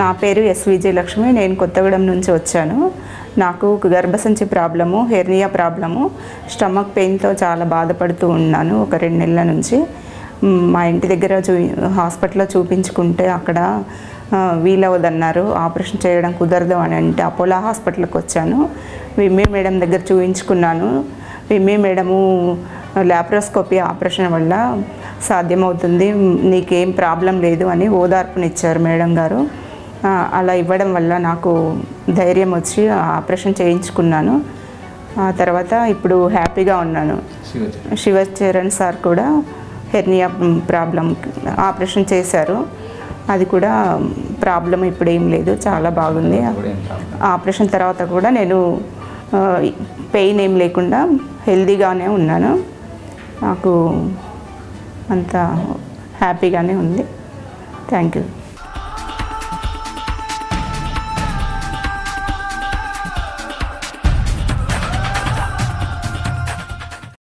నా పేరు ఎస్ విజయలక్ష్మి నేను కొత్తగూడెం నుంచి వచ్చాను. నాకు గర్భసంచి ప్రాబ్లము హెర్నియా ప్రాబ్లము. స్టమక్ పెయిన్తో చాలా బాధపడుతూ ఉన్నాను ఒక రెండు నెలల నుంచి. మా ఇంటి దగ్గర చూ హాస్పిటల్లో చూపించుకుంటే అక్కడ వీలవదన్నారు ఆపరేషన్ చేయడం కుదరదు అని అంటే అపోలో హాస్పిటల్కి వచ్చాను. విమ్మే మేడం దగ్గర చూపించుకున్నాను విమ్మే మేడము ల్యాప్రోస్కోపీ ఆపరేషన్ వల్ల సాధ్యమవుతుంది. నీకేం ప్రాబ్లం లేదు అని ఓదార్పునిచ్చారు మేడం గారు. అలా ఇవ్వడం వల్ల నాకు ధైర్యం వచ్చి ఆపరేషన్ చేయించుకున్నాను. ఆ తర్వాత ఇప్పుడు హ్యాపీగా ఉన్నాను. శివచరణ్. సార్ కూడా హెర్నియా ప్రాబ్లం ఆపరేషన్ చేశారు. అది కూడా ప్రాబ్లం ఇప్పుడు ఏం లేదు చాలా బాగుంది. ఆపరేషన్ తర్వాత కూడా నేను పెయిన్ ఏం లేకుండా హెల్దీగానే ఉన్నాను. నాకు అంత హ్యాపీగానే ఉంది. Thank you.